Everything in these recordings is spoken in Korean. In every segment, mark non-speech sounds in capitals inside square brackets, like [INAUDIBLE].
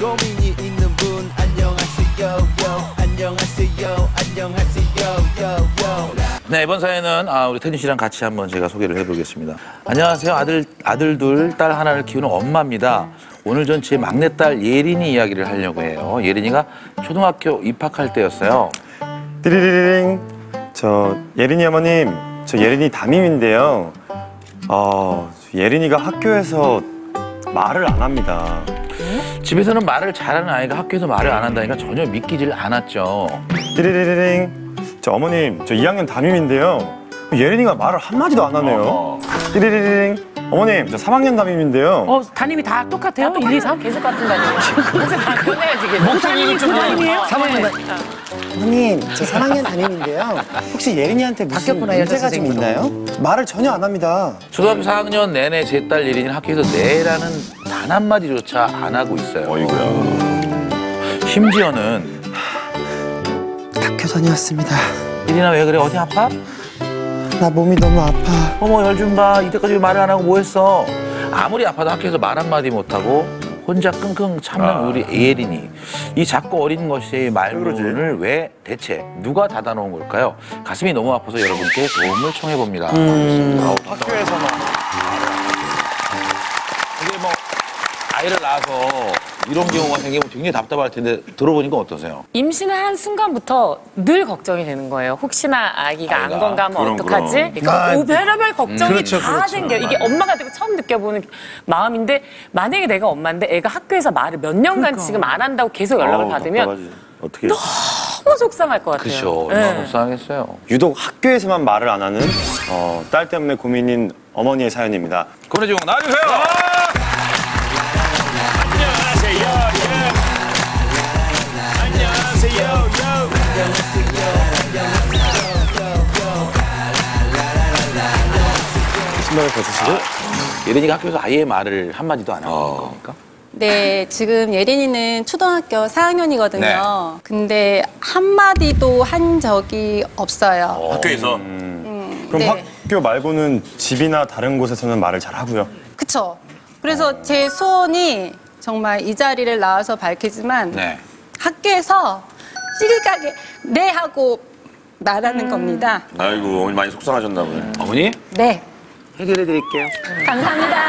고민이 있는 분 안녕하세요 요 안녕하세요 안녕하세요 요요 네 이번 사연은 아, 우리 태준 씨랑 같이 한번 제가 소개를 해보겠습니다. 안녕하세요 아들 아들 둘 딸 하나를 키우는 엄마입니다. 오늘 전 제 막내딸 예린이 이야기를 하려고 해요. 예린이가 초등학교 입학할 때였어요. 띠리리링 저 예린이 어머님 저 예린이 담임인데요 어 예린이가 학교에서 말을 안 합니다 집에서는 말을 잘하는 아이가 학교에서 말을 안 한다니까 전혀 믿기질 않았죠. 띠리리리링 저 어머님 저 2학년 담임인데요 예린이가 말을 한마디도 안 하네요 띠리리리링 어머님 저 3학년 담임인데요 어, 담임이 다 똑같아요? 1, 2, 3? 계속 같은 단위. [LAUGHS] 그래서 다 변해야지. 목소리가 좀 담임이에요? 네. 어머님, 저 3학년 담임인데요. 혹시 예린이한테 무슨 바뀌었구나, 여자 문제가 좀 선생님으로. 있나요? 말을 전혀 안 합니다. 초등학교 4학년 내내 제 딸 예린이는 학교에서 네라는 단 한마디조차 안 하고 있어요. 어이구야. 심지어는 학교 다녀왔습니다. 예린아 왜 그래 어디 아파? 나 몸이 너무 아파. 어머 열 좀 봐. 이때까지 말을 안 하고 뭐 했어? 아무리 아파도 학교에서 말 한마디 못하고 혼자 끙끙 참는 우리 예린이. 이 작고 어린 것이 말문을 왜 대체 누가 닫아놓은 걸까요? 가슴이 너무 아파서 여러분께 도움을 청해봅니다. 학교에서만 아이를 낳아서 이런 경우가 생기면 굉장히 답답할 텐데 들어보니까 어떠세요? 임신한 순간부터 늘 걱정이 되는 거예요. 혹시나 아기가, 아이가. 안 건강하면 어떡하지? 그러니까 오, 별의별 걱정이 다 생겨요. 이게 엄마가 되고 처음 느껴보는 마음인데 만약에 내가 엄마인데 애가 학교에서 말을 몇 년간 지금 안 한다고 계속 연락을 받으면 어떻게? 너무 속상할 것 같아요. 그렇죠. 네. 얼마나 속상하겠어요. 유독 학교에서만 말을 안 하는 어, 딸 때문에 고민인 어머니의 사연입니다 권혜중 나와주세요. 신발을 벗으시고 예린이가 학교에서 아예 말을 한마디도 안 하는 겁니까? 네, 지금 예린이는 초등학교 4학년이거든요. 네. 근데 한마디도 한 적이 없어요. 학교에서? 그럼 네. 학교 말고는 집이나 다른 곳에서는 말을 잘 하고요 그쵸. 그래서 제 소원이 정말 이 자리를 나와서 밝히지만 네. 학교에서 시기가게 네 하고 말하는 겁니다. 아이고 어머니 많이 속상하셨나 보네. 어머니 네. 해결해 드릴게요. 감사합니다.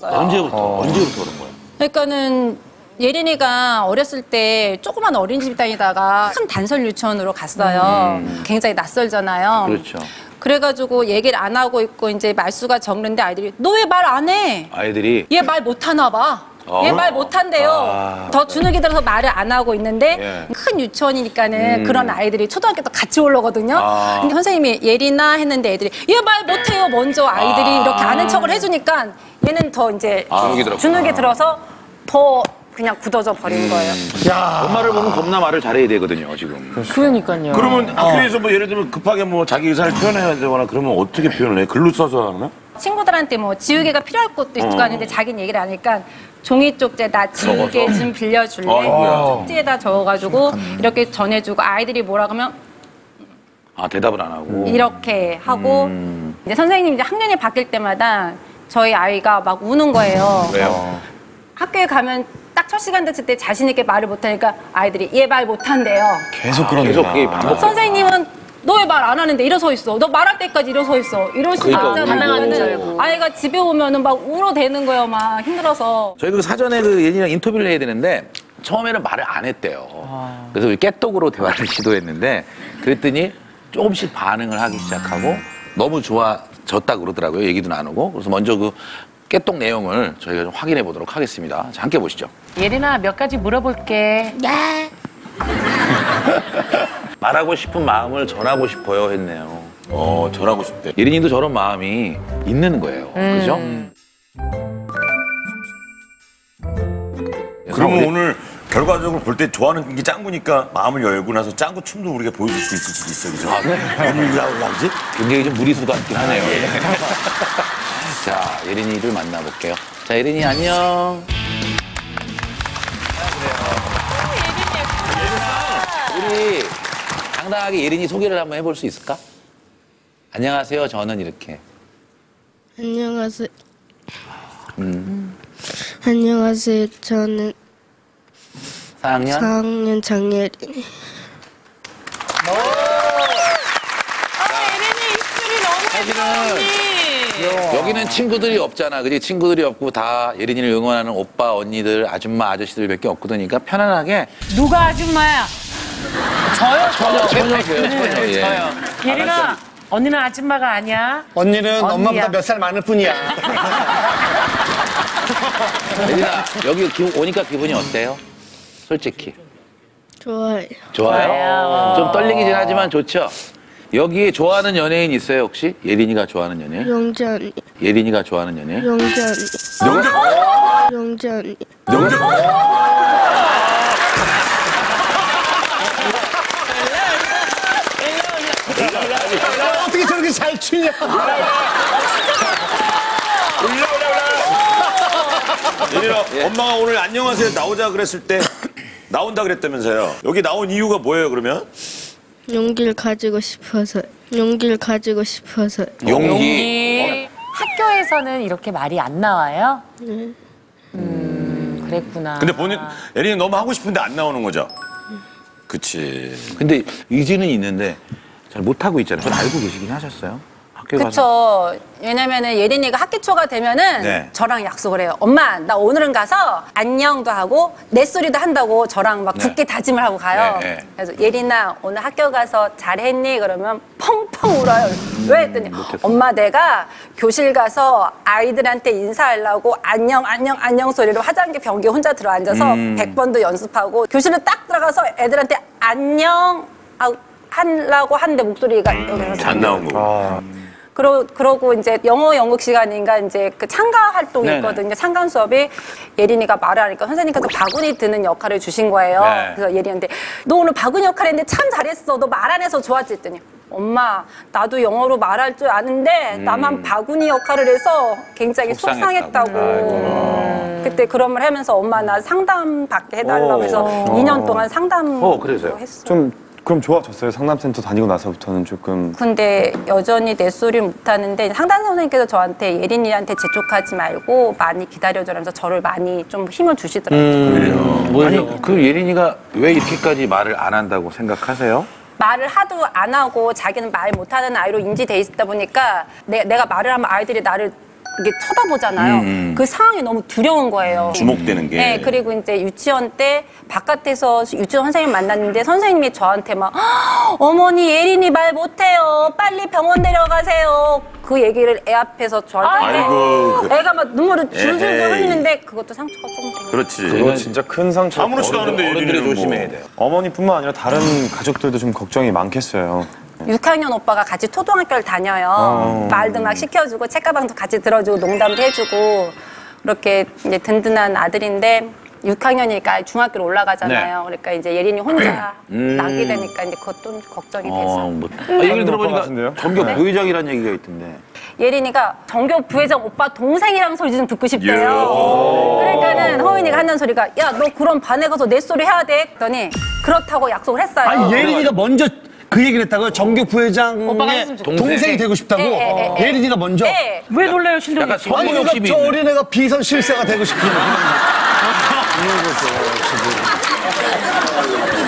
언제부터 언제부터 그런 거예요? 그러니까는 예린이가 어렸을 때 조그만 어린이집 다니다가 큰 단설 유치원으로 갔어요. 굉장히 낯설잖아요. 그렇죠. 그래가지고 얘기를 안 하고 있고 이제 말수가 적는데 아이들이 너 왜 말 안 해? 아이들이 얘 말 못하나 봐. 어? 얘말 못한대요. 아, 더 주눅이 들어서 말을 안 하고 있는데 예. 큰 유치원이니까는 그런 아이들이 초등학교 때 같이 올라거든요. 아. 근데 선생님이 예리나 했는데 애들이 얘 말 못해요. 먼저 아이들이 아. 이렇게 아는 척을 해주니까 얘는 더 이제 주눅이 들었구나. 주눅이 들어서 더 그냥 굳어져 버린 거예요. 엄마를 보면 겁나 말을 잘해야 되거든요 지금. 그러니까요. 그러면 학교에서 뭐 예를 들면 급하게 뭐 자기 의사를 표현해야 되거나 그러면 어떻게 표현을 해? 글로 써서 하나? 친구들한테 뭐 지우개가 필요할 것도 있을 거 아닌데 자기는 얘기를 안 하니까 종이 쪽지에 나 지우개 좀 빌려줄래? 아이고야. 쪽지에다 적어가지고 이렇게 전해주고 아이들이 뭐라 그러면 아 대답을 안 하고. 이렇게 하고 이제 선생님 이제 학년이 바뀔 때마다 저희 아이가 막 우는 거예요. 왜요? 학교에 가면 딱 첫 시간 됐을 때 자신 있게 말을 못하니까 아이들이 얘 말 못한대요. 계속 아, 그런 계속 그게 반복. 선생님은 너 왜 말 안 하는데 일어서 있어. 너 말할 때까지 일어서 있어. 이럴 수 그러니까 있잖아. 반항하는 줄 알고. 아이가 집에 오면은 막 울어대는 거예요. 막 힘들어서. 저희 그 사전에 그 예진이랑 인터뷰를 해야 되는데 처음에는 말을 안 했대요. 그래서 우리 깨똑으로 대화를 [LAUGHS] 시도했는데 그랬더니 조금씩 반응을 하기 시작하고 너무 좋아졌다 그러더라고요. 얘기도 나누고. 그래서 먼저 그 깨똑 내용을 저희가 좀 확인해 보도록 하겠습니다. 자, 함께 보시죠. 예린아, 몇 가지 물어볼게. [LAUGHS] 말하고 싶은 마음을 전하고 싶어요 했네요. 어 전하고 싶대. 예린이도 저런 마음이 있는 거예요. 그죠? 그러면 오늘 결과적으로 볼 때 좋아하는 게 짱구니까 마음을 열고 나서 짱구 춤도 우리가 보여줄 수 있을 수도 있어, 그죠? 아, 네. 오늘 이거 하지? 굉장히 좀 무리수 같긴 하네요. [LAUGHS] 자, 예린이를 만나볼게요. 자, 예린이 안녕. 우리 당당하게 예린이 소개를 한번 해볼 수 있을까? 안녕하세요. 저는 이렇게. 안녕하세요. 안녕하세요. 저는 4학년? 4학년 장예린이. 사실은 여기는 친구들이 없잖아. 그지? 친구들이 없고 다 예린이를 응원하는 오빠, 언니들, 아줌마, 아저씨들 몇개 없거든. 그러니까 편안하게 누가 아줌마야? 저요, 처녀, 처녀세요, 처녀. 예. 저요. 예린아, 언니는 아줌마가 아니야. 언니는 언니야. 엄마보다 몇 살 많을 뿐이야. [LAUGHS] 예린아, 여기 기- 오니까 기분이 어때요? 솔직히. 좋아요. 좋아요? 좀 떨리긴 하지만 좋죠? 여기에 좋아하는 연예인 있어요, 혹시? 예린이가 좋아하는 연예인? 영재 언니. 예린이가 좋아하는 연예인? 영재 언니. 영재 언 어떻게 저렇게 잘 추냐? 예린아, 엄마가 오늘 안녕하세요 나오자 그랬을 때 나온다 그랬다면서요. 여기 나온 이유가 뭐예요, 그러면? 용기를 가지고 싶어서. 용기를 가지고 싶어서. 용기. 이 학교에서는 이렇게 말이 안 나와요? 네. 음, 그랬구나. 근데 본인, 예린이 너무 하고 싶은데 안 나오는 거죠? 그치. 근데 의지는 있는데 잘 못하고 있잖아요. 전 알고 계시긴 하셨어요? 학교 가서. 그쵸. 왜냐면은 예린이가 학기 초가 되면은 네. 저랑 약속을 해요. 엄마, 나 오늘은 가서 안녕도 하고 내 소리도 한다고 저랑 막 네. 굳게 다짐을 하고 가요. 네, 네. 그래서 예린아, 오늘 학교 가서 잘했니? 그러면 펑펑 울어요. 왜 했더니 엄마 내가 교실 가서 아이들한테 인사하려고 안녕, 안녕, 안녕 소리로 화장기 변기 혼자 들어 앉아서 음. 백 100번도 연습하고 교실에 딱 들어가서 애들한테 안녕 아, 하려고 하는데 목소리가 여기서 안 나온 거고. 아, 그러, 그러고 이제 영어 연극 시간인가 이제 그 참가 활동이 네네. 있거든요. 참관 수업이 예린이가 말을 하니까 선생님께서 바구니 드는 역할을 주신 거예요. 네. 그래서 예린이한테 너 오늘 바구니 역할 했는데 참 잘했어. 너 말 안 해서 좋았지 했더니 엄마 나도 영어로 말할 줄 아는데 나만 바구니 역할을 해서 굉장히 음. 속상했다고. 속상했다고. 그때 그런 말 하면서 엄마 나 상담 받게 해달라고 해서 2년 동안 상담 어, 그래서요? 했어요. 좀 그럼 좋아졌어요. 상담센터 다니고 나서부터는 조금 근데 여전히 내 소리 못하는데 상담 선생님께서 저한테 예린이한테 재촉하지 말고 많이 기다려줘라면서 저를 많이 좀 힘을 주시더라고요. 아니, 그 예린이가 왜 이렇게까지 말을 안 한다고 생각하세요? 말을 하도 안 하고 자기는 말 못하는 아이로 인지돼 있다 보니까 내, 내가 말을 하면 아이들이 나를 이게 쳐다보잖아요. 그 상황이 너무 두려운 거예요. 주목되는 게. 네, 그리고 이제 유치원 때 바깥에서 유치원 선생님 만났는데 선생님이 저한테 막 "헉, 어머니 예린이 말 못해요. 빨리 병원 데려가세요. 그 얘기를 애 앞에서 저한테 아이고, 하는데 애가 막 눈물을 줄줄 에헤이. 흘리는데 그것도 상처가 좀 되고. 그렇지. 그거 진짜 큰 상처. 아무렇지도 않은데 어른들이 예린이는 조심해야 뭐. 돼요. 어머니뿐만 아니라 다른 가족들도 좀 걱정이 많겠어요. 6학년 오빠가 같이 초등학교를 다녀요. 어. 말도 막 시켜주고 책가방도 같이 들어주고 농담도 해주고 그렇게 이제 든든한 아들인데 6학년이니까 중학교로 올라가잖아요. 그러니까 이제 예린이 혼자 [CLEARS THROAT] 남게 되니까 이제 그것도 걱정이 되죠. 어, 뭐. 아, 얘기를 들어보니까? 전교 네. 부회장이라는 얘기가 있던데. 예린이가 정교 부회장 오빠 동생이랑 소리 좀 듣고 싶대요. 그러니까는 허인이가 한다는 소리가 야 너 그럼 반에 가서 내 소리 해야 돼? 했더니 그렇다고 약속을 했어요. 아니 예린이가 먼저 그 얘기를 했다고요? 오빠가 부회장의. 동생이 되고 싶다고? 예, 예, 예, 예. 예린이가 먼저? 네. 왜 놀래요? 약간 씨? 아니 그러니까 욕심이 저. 어린애가 비선 실세가 되고 싶은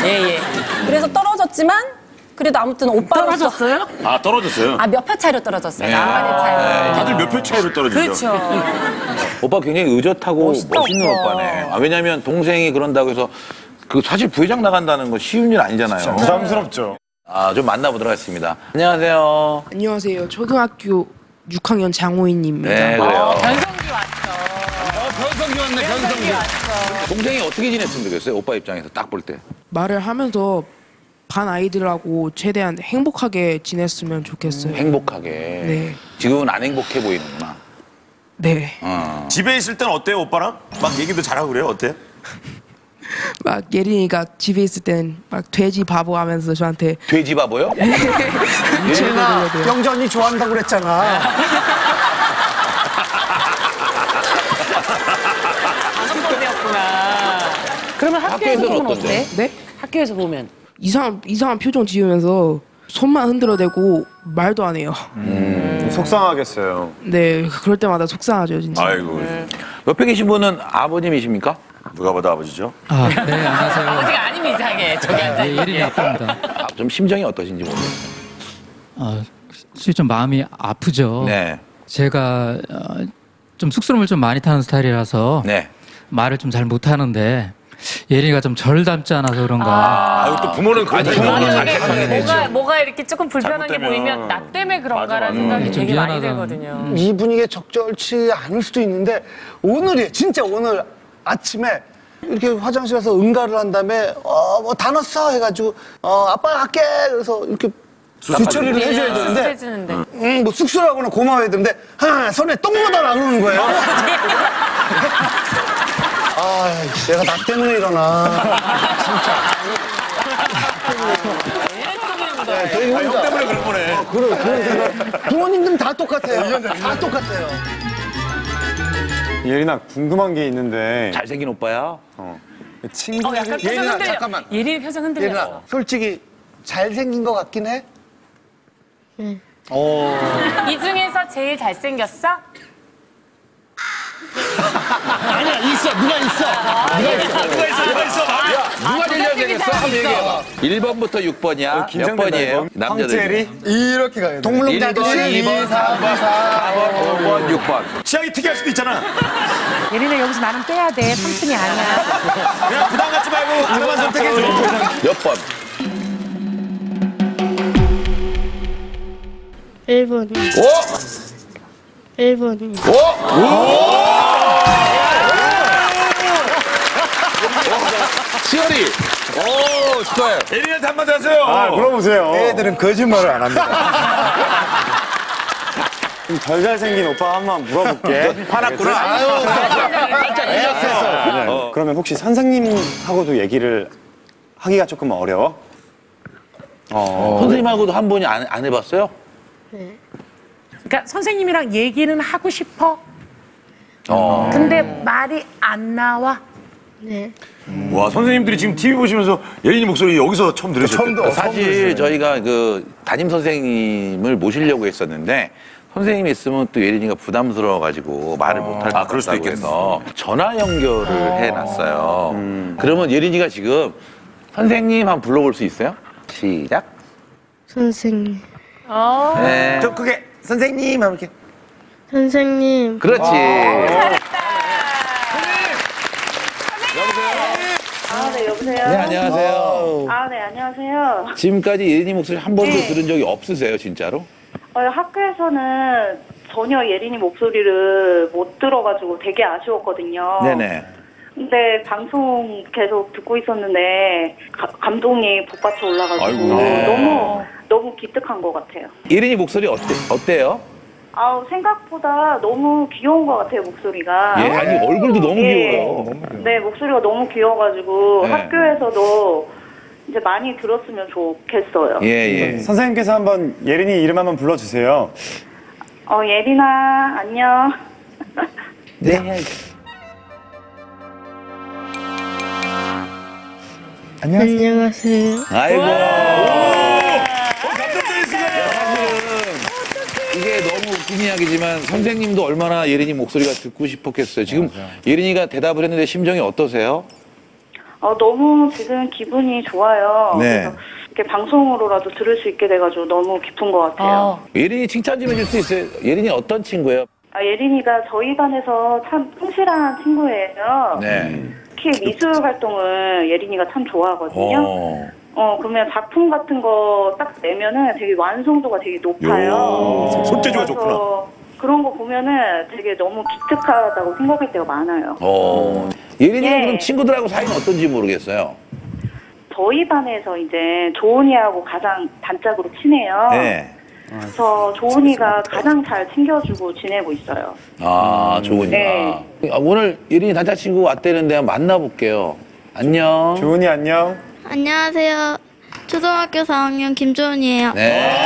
예, 예. 그래서 떨어졌지만 그래도 아무튼 오빠로서 떨어졌어요? 아, 떨어졌어요? 아 몇 표 차이로 떨어졌어요. 네. 나만의 차이로. 다들 몇 표 차이로 떨어지죠? 그렇죠. 오빠 굉장히 의젓하고 멋있다, 멋있는 오빠. 오빠네. 아, 왜냐면 동생이 그런다고 해서 그 사실 부회장 나간다는 건 쉬운 일 아니잖아요. 부담스럽죠. 아, 좀 만나보도록 하겠습니다. 안녕하세요. 안녕하세요. 초등학교 6학년 장호인입니다. 네, 그래요. 변성기 왔어. 변성기 왔네 변성기 동생이 어떻게 지냈으면 좋겠어요? 오빠 입장에서 딱 볼 때. 말을 하면서 반 아이들하고 최대한 행복하게 지냈으면 좋겠어요. 행복하게. 네. 지금은 안 행복해 보이는구나. 네. 어. 집에 있을 땐 어때요, 오빠랑? 막 얘기도 잘하고 그래요, 어때? 막 예린이가 집에 있을 땐 막 돼지 바보 하면서 저한테 돼지 바보요? [LAUGHS] 예린아 언니 좋아한다고 그랬잖아 방송범이었구나. 그러면 학교에서 보면? 어때? 네? 학교에서 보면. 이상한 이상한 표정 지으면서 손만 흔들어대고 말도 안 해요. 속상하겠어요. 네. 그럴 때마다 속상하죠, 진짜. 아이고. 옆에 계신 분은 아버님이십니까? 누가 봐도 아버지죠? 아, 네, 안녕하세요. 어떻게 아니면 이상해. 저기 네, 앉아있는 예린이 아빠입니다. 아, 좀 심정이 어떠신지 모르겠어요. 아, 솔직히 좀 마음이 아프죠. 네. 제가 어, 좀 쑥스러움을 좀 많이 타는 스타일이라서 네. 말을 좀 잘 못하는데 예린이가 좀 절 닮지 않아서 그런가. 아, 또 부모는 그렇다. 부모는 이거는. 자기 생각이 뭐가, 뭐가 이렇게 조금 불편한 게 잘못되면. 보이면 나 때문에 그런가라는 맞아, 생각이 음, 좀 되게 많이 미안하다. 들거든요. 이 분위기에 적절치 않을 수도 있는데 오늘이 진짜 오늘 아침에 이렇게 화장실 가서 응가를 한 다음에 어뭐 다 넣었어 해가지고 어 아빠 갈게 그래서 이렇게 뒤처리를 해줘야 되는데 해주는데. 음 뭐 쑥스러워하거나 고마워야 되는데 하 손에 똥 묻어 나오는 거예요. [LAUGHS] 아 내가 나 때문에 일어나 진짜. 네, 저희 혼자 때문에 그런 거네. 그런 그런 생각 부모님들은 다 똑같아요. 다 똑같아요. 예린아 궁금한 게 있는데 잘생긴 오빠야. 친구 어, 약간 표정 예린아, 흔들려. 잠깐만. 예린이 표정 흔들려. 예린아 솔직히 잘생긴 것 같긴 해? 이 중에서 제일 잘생겼어? 아니야 있어 누가 있어 누가 있어, 누가 있어. 누가 제일 잘생겼어? 한번 얘기해봐. 1번부터 6번이야. 몇 긴장된다, 번이에요? 남자들. 이렇게 가야 돼 동물농장 1번, 2번, 3번, 4번, 5번, 6번. 취향이 특이할 수도 있잖아. 예린아 여기서 나는 빼야 돼. 삼촌이 아니야. 그냥 부담 갖지 말고 하나만 선택해줘. 몇 번? 1번, 오! 1번, 오! 시열이! 오, 축하해. 예린이한테 한마디 하세요. 아 물어보세요. 애들은 거짓말을 안 합니다 좀 덜 잘생긴 오빠 한 번 물어볼게. 화났구나. 아유, 어. 그러면 혹시 선생님하고도 얘기를 하기가 조금 어려워? 어. 선생님하고도 한 번이 안, 안 해봤어요? 그러니까 선생님이랑 얘기는 하고 싶어. 어. 근데 말이 안 나와. 네. 와, 선생님들이 지금 TV 보시면서 예린이 목소리 여기서 처음 들으셨대요. 사실 저희가 그 담임 선생님을 모시려고 했었는데 선생님이 있으면 또 예린이가 부담스러워가지고 말을 못할 것 아, 그럴 수도 같다고. 해서 전화 연결을 해놨어요. 그러면 예린이가 지금 선생님 한번 불러볼 수 있어요? 시작. 선생님. 네. 좀 크게 선생님 하면 이렇게. 선생님, 그렇지. 아, 네, 여보세요? 네, 안녕하세요. 아, 네, 안녕하세요. 지금까지 예린이 목소리 한 번도 네. 들은 적이 없으세요, 진짜로? 어, 학교에서는 전혀 예린이 목소리를 못 들어가지고 되게 아쉬웠거든요. 네네. 근데 방송 계속 듣고 있었는데 가- 감동이 복받쳐 올라가지고 아이고. 네. 너무 너무 기특한 것 같아요. 예린이 목소리 어때, 어때요? 아우 생각보다 너무 귀여운 것 같아요 목소리가. 예, 아니, 얼굴도 너무 예. 귀여워요. 네 목소리가 너무 귀여워가지고 네. 학교에서도 이제 많이 들었으면 좋겠어요. 예, 예. 선생님께서 한번 예린이 이름 한번 불러주세요. 어 예린아 안녕. [LAUGHS] 네. 안녕하세요. 아이고. 감독적인 순간이야. 이게 너무 웃긴 이야기지만 선생님도 얼마나 예린이 목소리가 듣고 싶었겠어요. 지금 예린이가 대답을 했는데 심정이 어떠세요? 어 너무 지금 기분이 좋아요. 네. 그래서 이렇게 방송으로라도 들을 수 있게 돼가지고 너무 기쁜 것 같아요. 어. 예린이 칭찬 좀 해줄 수 있어요? 예린이 어떤 친구예요? 아, 예린이가 저희 반에서 참 성실한 친구예요. 네. 특히 미술 활동을 예린이가 참 좋아하거든요. 어. 어, 그러면 작품 같은 거 딱 내면은 되게 완성도가 되게 높아요. 요, 손재주가 그래서 좋구나. 그런 거 보면은 되게 너무 기특하다고 생각할 때가 많아요. 어. 예린이는 예. 그럼 친구들하고 사이는 어떤지 모르겠어요. 저희 반에서 이제 조은이하고 가장 단짝으로 친해요. 네. 그래서 조은이가 가장 잘 챙겨주고 지내고 있어요. 아, 좋으니까. 네. 아, 오늘 예린이 단짝 친구 왔다는데 한번 만나볼게요. 안녕. 조은이 안녕. 안녕하세요. 초등학교 4학년 김조은이에요. 네.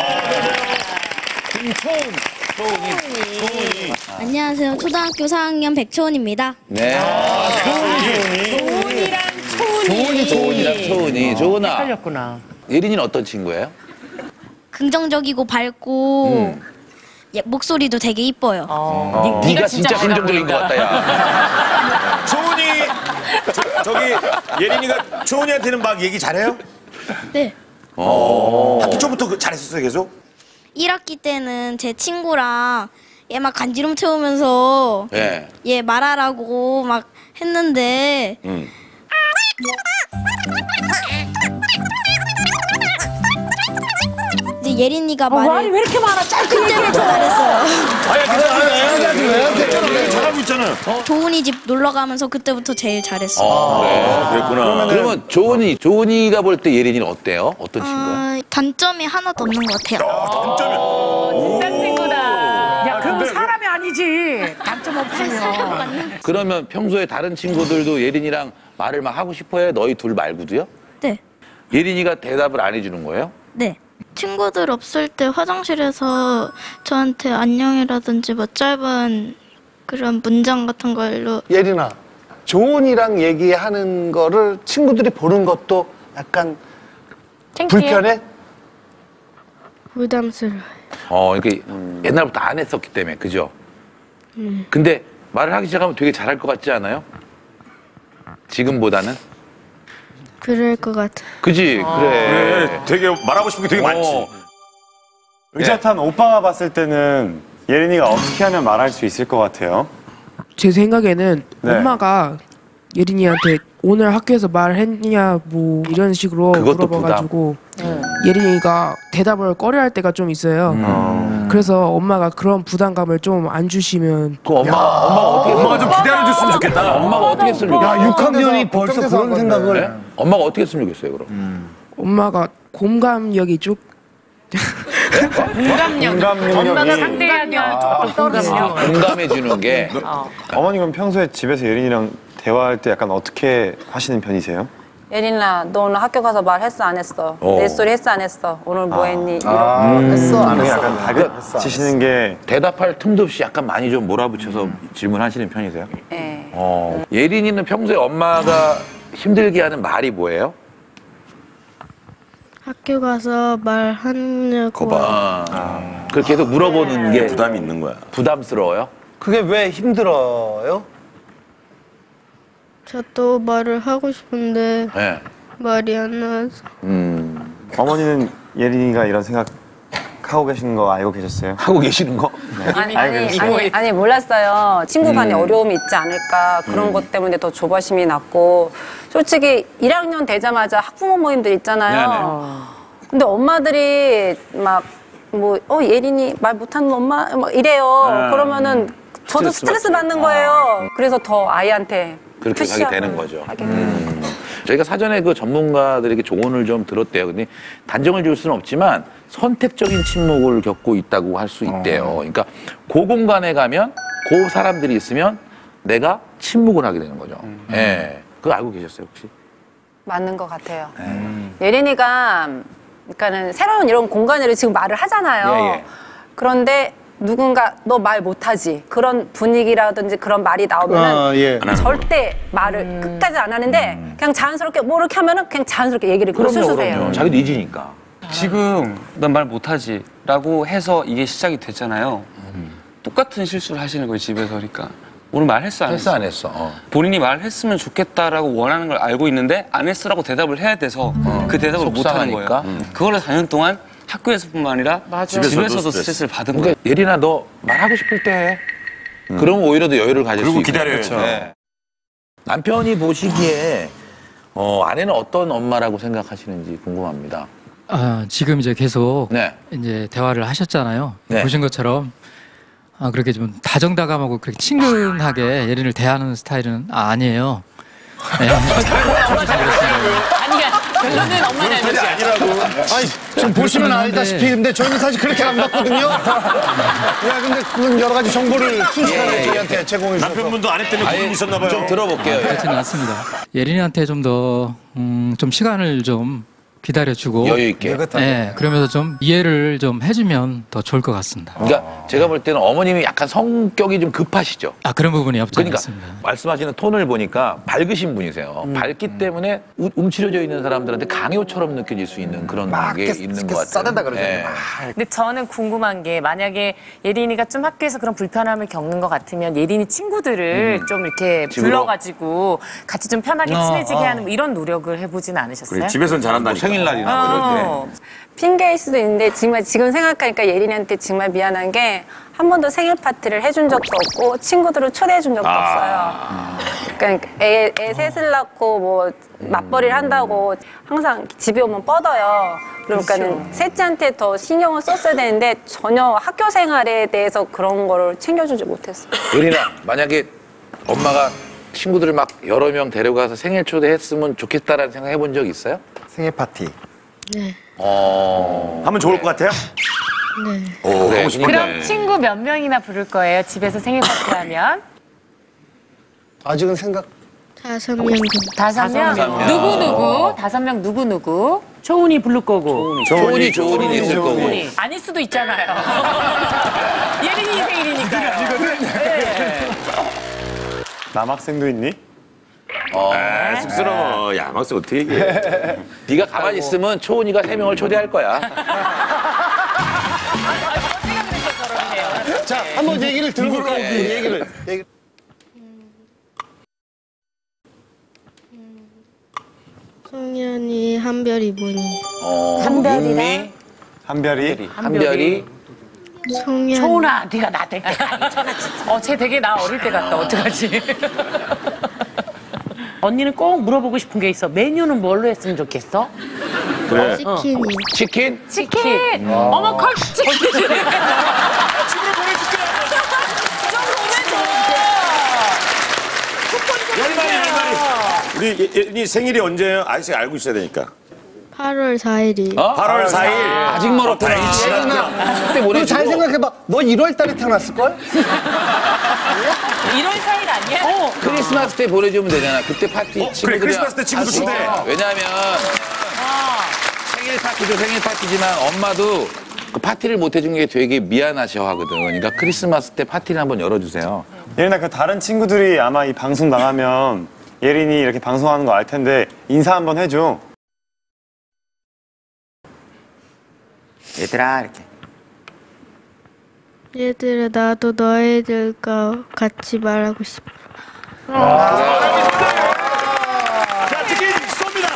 안녕하세요. 초등학교 4학년 백초은입니다. 네. 조은이랑 초은이. 조은이랑 초은이. 조은아. 헷갈렸구나. 예린이는 어떤 친구예요? 긍정적이고 밝고 음. 예, 목소리도 되게 이뻐요. 어. 네가 진짜 긍정적인 것 같다, 야. [LAUGHS] 초은이 저, 저기 예린이가 초은이한테는 막 얘기 잘해요? 네. 어. 학기 초부터 그 잘했었어요 계속? 1학기 때는 제 친구랑 얘 막 간지럼 태우면서 예. 얘 말하라고 막 했는데 응. 이제 예린이가 말이 말을 왜 이렇게 많아? 짧게 그때부터 잘했어요. 아야 괜찮아. 잘하고 있잖아. 도훈이 집 놀러 가면서 그때부터 제일 잘했어요. 아, 그래. 그랬구나. 그러면 조은이, 조은이가 볼 때 예린이는 어때요? 어떤 친구야? 어, 단점이 하나도 없는 것 같아요. 진짜 친구다. 야, 그럼 사람이 아니지. 단점 없으면. 그러면 평소에 다른 친구들도 예린이랑 말을 막 하고 싶어 해? 너희 둘 말고도요? 네. 예린이가 대답을 안 해주는 거예요? 네. 친구들 없을 때 화장실에서 저한테 안녕이라든지 뭐 짧은 그런 문장 같은 걸로 예린아, 조은이랑 얘기하는 거를 친구들이 보는 것도 약간 불편해? 부담스러워요. 어, 이렇게 옛날부터 안 했었기 때문에, 그죠? 근데 말을 하기 시작하면 되게 잘할 것 같지 않아요? 지금보다는? 그럴 것 같아요. 그지? 그래. 그래, 되게 말하고 싶은 게 되게 많지. 어. 의젓한 오빠가 봤을 때는 예린이가 어떻게 하면 말할 수 있을 것 같아요? 제 생각에는 네. 엄마가 예린이한테 오늘 학교에서 말했냐 뭐 이런 식으로 그것도 물어봐가지고 예린이가 대답을 꺼려할 때가 좀 있어요. 음. 그래서 엄마가 그런 부담감을 좀 안 주시면 그 엄마, 엄마가 어떻게 엄마가 좀 기다려 줬으면 좋겠다. 엄마가 어떻게 했으면 좋겠어요? 야, 6학년이 벌써 그런 생각을. 네? 엄마가 어떻게 했으면 좋겠어요, 그럼? 엄마가 공감력이 쭉 공감력. 공감 능력이 엄마가 상대하면 조금 떨어지죠. 공감해 주는 게 어머니 그럼 평소에 집에서 예린이랑 대화할 때 약간 어떻게 하시는 편이세요? 예린아, 너 오늘 학교 가서 말했어 안 했어? 어. 내 소리 했어 안 했어? 오늘 뭐 했니? 아, 했어, 안 했어? 약간 다그치시는 게 대답할 틈도 없이 약간 많이 좀 몰아붙여서 질문하시는 편이세요? 예. 어. 예린이는 평소에 엄마가 힘들게 하는 말이 뭐예요? 학교 가서 말하냐고 거봐. 아. 그걸 계속 물어보는 게 부담이 있는 거야. 부담스러워요? 그게 왜 힘들어요? 저도 말을 하고 싶은데 네. 말이 안 나와서 음. 어머니는 예린이가 이런 생각 [LAUGHS] 하고 계시는 거 알고 계셨어요? 하고 계시는 거? 아니, 아니, 아니, 아니, 아니, 몰랐어요. 친구 간에 음. 어려움이 있지 않을까. 그런 것 때문에 더 조바심이 났고. 솔직히 1학년 되자마자 학부모 모임들 있잖아요. 근데 엄마들이 막, 뭐, 어, 예린이 말 못하는 엄마? 막 이래요. 네. 그러면은 저도 스트레스 스트레스 받- 받는 거예요. 그래서 더 아이한테 그렇게 하게 되는 거죠. 하게 음. 저희가 사전에 그 전문가들에게 조언을 좀 들었대요. 근데 단정을 줄 수는 없지만 선택적인 침묵을 겪고 있다고 할 수 있대요. 그러니까 그 공간에 가면 그 사람들이 있으면 내가 침묵을 하게 되는 거죠. 예. 그거 알고 계셨어요, 혹시? 맞는 것 같아요. 네. 예린이가 그러니까는 새로운 이런 공간으로 지금 말을 하잖아요. 예, 예. 그런데 누군가 너 말 못하지 그런 분위기라든지 그런 말이 나오면은 아, 예. 안 하는 절대 말을 끝까지 안 하는데 그냥 자연스럽게 뭐 이렇게 하면은 그냥 자연스럽게 얘기를 그럼요, 술술 그럼요. 해요. 자기도 잊으니까. 지금 넌말 못하지 라고 해서 이게 시작이 됐잖아요. 똑같은 실수를 하시는 거예요, 집에서 그러니까. 오늘 말했어, 안 했어, 했어? 안 했어? 어. 본인이 말했으면 좋겠다라고 원하는 걸 알고 있는데 안 했어라고 대답을 해야 돼서 그 대답을 못 하는 거예요. 속상하니까. 그거를 4년 동안 학교에서뿐만 아니라 집에서도 집에서도 스트레스. 스트레스를 받은 그러니까 거예요. 예린아 너 말하고 싶을 때 해. 그러면 오히려 더 여유를 가질 수 그리고 있고. 기다려야죠. 네. 남편이 보시기에 어, 아내는 어떤 엄마라고 생각하시는지 궁금합니다. 아, 지금 이제 계속 네. 이제 대화를 하셨잖아요. 네. 보신 것처럼 아, 그렇게 좀 다정다감하고 그렇게 친근하게 예린을 대하는 스타일은 아니에요. 네. [LAUGHS] [LAUGHS] 결론은 엄마 닮았어. 아니, 지금 보시면 알다시피. 근데 저희는 사실 그렇게 안 봤거든요. [LAUGHS] 야, 근데 그건 여러 가지 정보를 순식간에 예, 저희한테 제공해 주셔서. 남편분도 아내 때문에 고민이 있었나 봐요. 좀 들어볼게요. 예. 그렇지는 않습니다. 예린이한테 좀 더, 음, 좀 시간을 좀 기다려주고 여유 있게. 예, 그러면서 좀 이해를 좀 해주면 더 좋을 것 같습니다. 그러니까 제가 볼 때는 어머님이 약간 성격이 좀 급하시죠. 아 그런 부분이 없지 그러니까 않습니다. 말씀하시는 톤을 보니까 밝으신 분이세요. 밝기 때문에 우- 움츠려져 있는 사람들한테 강요처럼 느껴질 수 있는 그런 게 있는 것 같아요. 싸댄다 그러잖아요. 예. 근데 저는 궁금한 게 만약에 예린이가 좀 학교에서 그런 불편함을 겪는 것 같으면 예린이 친구들을 음. 좀 이렇게 집으로? 불러가지고 같이 좀 편하게 어, 친해지게 어. 하는 뭐 이런 노력을 해보진 않으셨어요? 그래, 집에서는 잘한다니까. 뭐 생일날이나 뭐 이럴 때. 어. 핑계일 수도 있는데 정말 지금 생각하니까 예린이한테 정말 미안한 게 한 번도 생일 파티를 해준 적도 없고 친구들을 초대해 준 적도 아. 없어요. 그러니까 애, 애 셋을 낳고 뭐 맞벌이를 한다고 항상 집에 오면 뻗어요. 그러니까는 셋째한테 더 신경을 썼어야 되는데 전혀 학교 생활에 대해서 그런 거를 챙겨주지 못했어요. 예린아, 만약에 엄마가 친구들을 막 여러 명 데려가서 생일 초대했으면 좋겠다라는 생각 해본 적 있어요? 생일 파티. 네. 어. 하면 좋을 것 같아요? 네. 오, 그래. 그럼 친구 몇 명이나 부를 거예요? 집에서 생일 파티 하면? 아직은 생각. 다섯 명 정도. 다섯 명? 다섯 명. 누구 누구? 다섯 명 누구 누구? 초은이 부를 거고. 조은이, 조은이 있을 거고. 아닐 수도 있잖아요. [LAUGHS] 예린이 생일이니까요. 네. 남학생도 있니? 아, 쑥스러워. 야, 막스 어떻게 얘기해? [LAUGHS] 네가 가만히 있으면 초은이가 세 명을 초대할 거야. [LAUGHS] 자, 한번 얘기를 들어볼까요? 그 얘기를. 얘기. 송년이 한별이 뭐니? 어, 한별이랑? 윤미, 한별이. 한별이. 송년. 초은아, 네가 나 될 때 아니잖아. 진짜. [LAUGHS] 어, 쟤 되게 나 어릴 때 같다. 어떡하지? [LAUGHS] 언니는 꼭 물어보고 싶은 게 있어. 메뉴는 뭘로 했으면 좋겠어? 그래. 치킨이. 치킨? 치킨! 어머, 컬 치킨! 집으로 보내줄게. 열마리, 열마리. 우리 예- 예린이 생일이 언제예요? 아저씨가 알고 있어야 되니까. 8월 4일이. 어? 8월 4일. 아직 멀었구나. 지났구나. 그때 너 보내주고. 잘 생각해봐. 너 1월 달에 태어났을걸? 1월 4일 아니야? 크리스마스 때 보내주면 되잖아. 그때 파티 어, 그래, 친구들이 크리스마스 때 친구들 초대. 왜냐하면 생일 파티도 생일 파티지만 엄마도 그 파티를 못 해준 게 되게 미안하셔 하거든. 그러니까 크리스마스 때 파티를 한번 열어주세요. 예린아 그 다른 친구들이 아마 이 방송 나가면 예린이 이렇게 방송하는 거 알 텐데 인사 한번 해줘. 얘들아 이렇게. 얘들아 나도 너희들과 같이 말하고 싶어. 자, 치킨 쏩니다.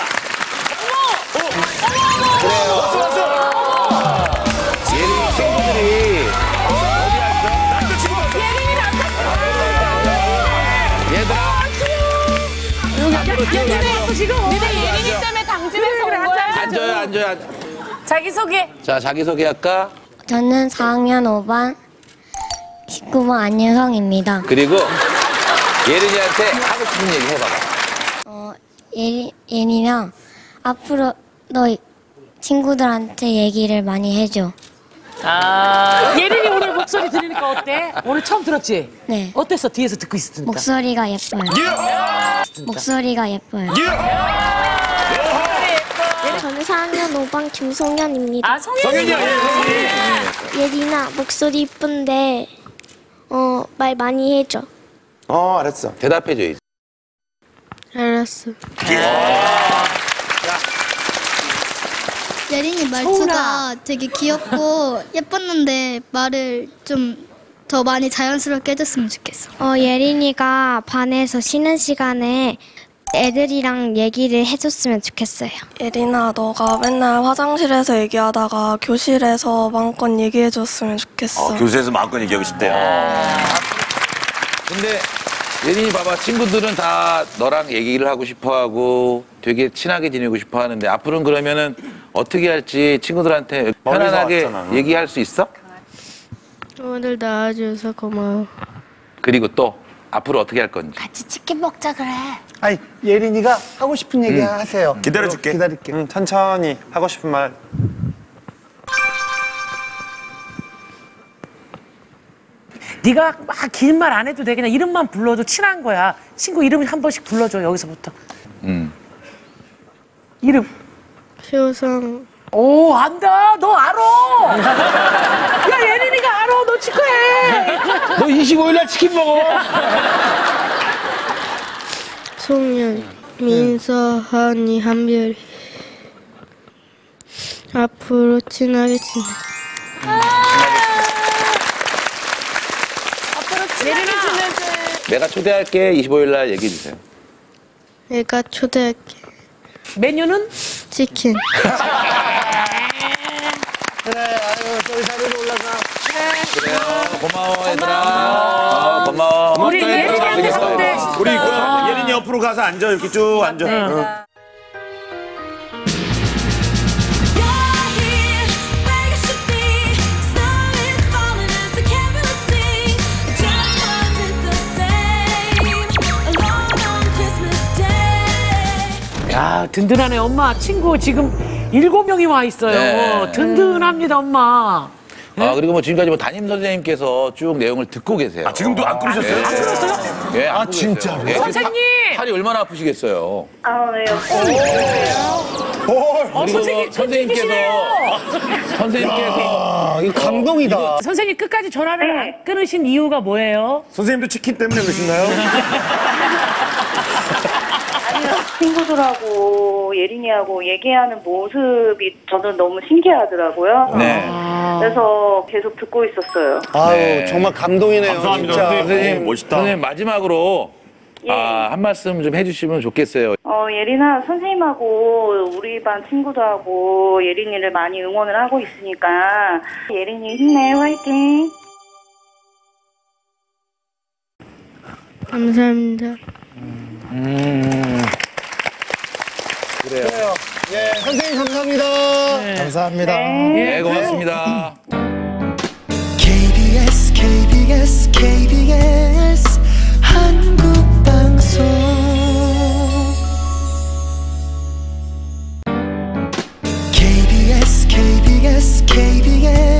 왔어, 왔어. 예린이 친구들이 남자 친구 왔어. 얘들아 니네 예린이 때문에 당집에서 온 거야? 앉아요 앉아요 앉아. 자기소개. 자 자기소개 할까? 저는 4학년 5반 19번 안유성입니다. 그리고 예린이한테 하고 싶은 얘기 해봐봐. 어, 예리, 예리랑 앞으로 너 친구들한테 얘기를 많이 해줘. 아. 예린이 오늘 목소리 들으니까 어때? 오늘 처음 들었지? 네. 어땠어? 뒤에서 듣고 있었으니까. 목소리가 예뻐요. 목소리가 예뻐요. 저는 4학년 5반 김송년입니다. 아, 성현이야. 예린아 목소리 이쁜데 어 말 많이 해줘. 어 알았어. 대답해줘야지. 알았어. 예린이 말투가 되게 귀엽고 [LAUGHS] 예뻤는데 말을 좀 더 많이 자연스럽게 해줬으면 좋겠어. 어, 예린이가 반에서 쉬는 시간에 애들이랑 얘기를 해줬으면 좋겠어요. 예린아, 너가 맨날 화장실에서 얘기하다가 교실에서 마음껏 얘기해줬으면 좋겠어. 어, 교실에서 마음껏 얘기하고 싶대요. 근데 예린이 봐봐 친구들은 다 너랑 얘기를 하고 싶어하고 되게 친하게 지내고 싶어하는데 앞으로는 그러면은 어떻게 할지 친구들한테 멀리서 편안하게 왔잖아. 얘기할 수 있어? 오늘 나와줘서 고마워. 그리고 또 앞으로 어떻게 할 건지. 같이 치킨 먹자 그래. 아니, 예린이가 하고 싶은 얘기 음. 하세요. 기다려줄게. 기다릴게. 응, 천천히 하고 싶은 말. 네가 막 긴 말 안 해도 돼. 그냥 이름만 불러도 친한 거야. 친구 이름 한 번씩 불러줘, 여기서부터. 음. 이름. 효성. 오 안다 너 알아 야 예린이가 알아 너 축하해 너 25일 날 치킨 먹어. 송년, 민서, 한이, 한별이. 앞으로 친하게 지내. 예린이 지내세 내가 초대할게 25일 날 얘기해 주세요. 내가 초대할게. 메뉴는? 치킨. [LAUGHS] 그래, 아유, 저기 자리로 올라가. 그래요. 고마워 얘들아. 어, 고마워. 우리 예린이한테 선대 우리 그 예린이 옆으로 가서 앉아 이렇게 쭉 앉아. 응. 야 든든하네 엄마 친구 지금 일곱 명이 와 있어요 네. 든든합니다 엄마 아 그리고 뭐 지금까지 뭐 담임 선생님께서 쭉 내용을 듣고 계세요. 아 지금도 안 끊으셨어요? 안 끊었어요? 예, 안 아, 진짜로? 끊었어요. 예, 선생님! 팔- 팔이 얼마나 아프시겠어요. 아, 네. 어, 그리고 선생님, 선생님께서 선생님께서 아, 이거 감동이다. 선생님 끝까지 전화를 안 끊으신 이유가 뭐예요? 선생님도 치킨 때문에 그러신가요? 아니요, 친구들하고 예린이하고 얘기하는 모습이 저는 너무 신기하더라고요. 네. 그래서 계속 듣고 있었어요. 아유, 네. 정말 감동이네요. 감사합니다, 진짜. 선생님. 선생님 멋있다. 선생님 마지막으로 예. 아, 한 말씀 좀 해주시면 좋겠어요. 어, 예린아, 선생님하고 우리 반 친구들하고 예린이를 많이 응원을 하고 있으니까 예린이 힘내, 화이팅! 감사합니다. 그래요. 예, 선생님 감사합니다. 감사합니다. 네, 고맙습니다. KBS KBS KBS baby, yeah.